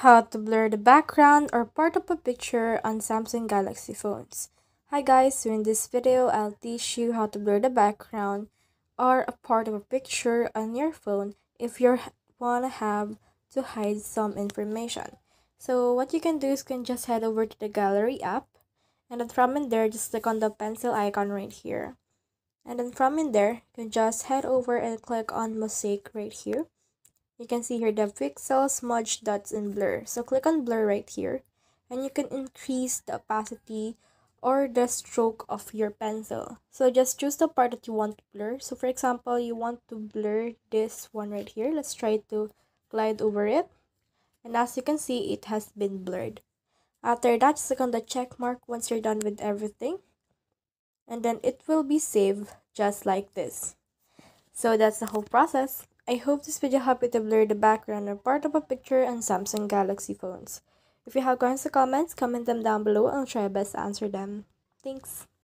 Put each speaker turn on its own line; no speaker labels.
how to blur the background or part of a picture on Samsung Galaxy phones. Hi guys, so in this video, I'll teach you how to blur the background or a part of a picture on your phone if you want to have to hide some information. So what you can do is can just head over to the gallery app and then from in there, just click on the pencil icon right here. And then from in there, you can just head over and click on mosaic right here you can see here the pixel smudge dots and blur. So click on blur right here and you can increase the opacity or the stroke of your pencil. So just choose the part that you want to blur. So for example you want to blur this one right here. Let's try to glide over it. And as you can see it has been blurred. After that click on the check mark once you're done with everything. And then it will be saved just like this. So that's the whole process I hope this video helped you to blur the background or part of a picture on Samsung Galaxy phones. If you have questions or comments, comment them down below and I'll try my best to answer them. Thanks!